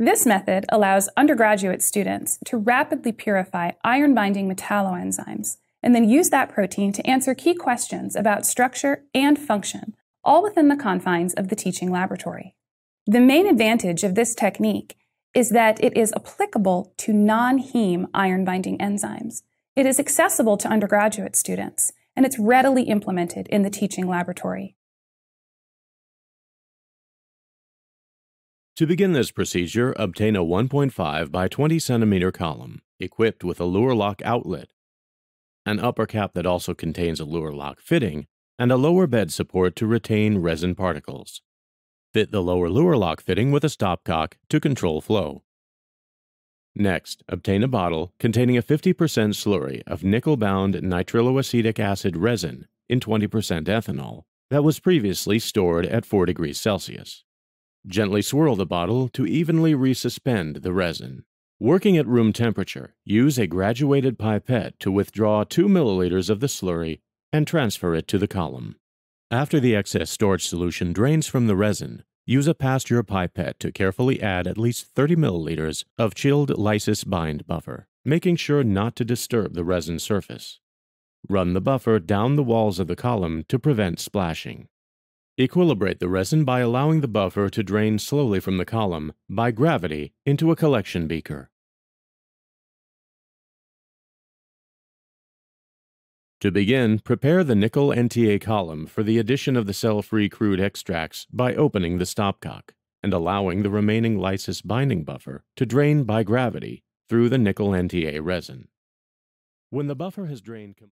This method allows undergraduate students to rapidly purify iron binding metalloenzymes and then use that protein to answer key questions about structure and function, all within the confines of the teaching laboratory. The main advantage of this technique is that it is applicable to non heme iron binding enzymes. It is accessible to undergraduate students, and it's readily implemented in the teaching laboratory. To begin this procedure, obtain a 1.5 by 20 centimeter column equipped with a Luer lock outlet, an upper cap that also contains a Luer lock fitting, and a lower bed support to retain resin particles. Fit the lower Luer lock fitting with a stopcock to control flow. Next, obtain a bottle containing a 50% slurry of nickel-bound nitriloacetic acid resin in 20% ethanol that was previously stored at 4 degrees Celsius. Gently swirl the bottle to evenly resuspend the resin. Working at room temperature, use a graduated pipette to withdraw 2 milliliters of the slurry and transfer it to the column. After the excess storage solution drains from the resin, use a Pasteur pipette to carefully add at least 30 milliliters of chilled lysis bind buffer, making sure not to disturb the resin surface. Run the buffer down the walls of the column to prevent splashing. Equilibrate the resin by allowing the buffer to drain slowly from the column by gravity into a collection beaker. To begin, prepare the nickel NTA column for the addition of the cell-free crude extracts by opening the stopcock and allowing the remaining lysis binding buffer to drain by gravity through the nickel NTA resin. When the buffer has drained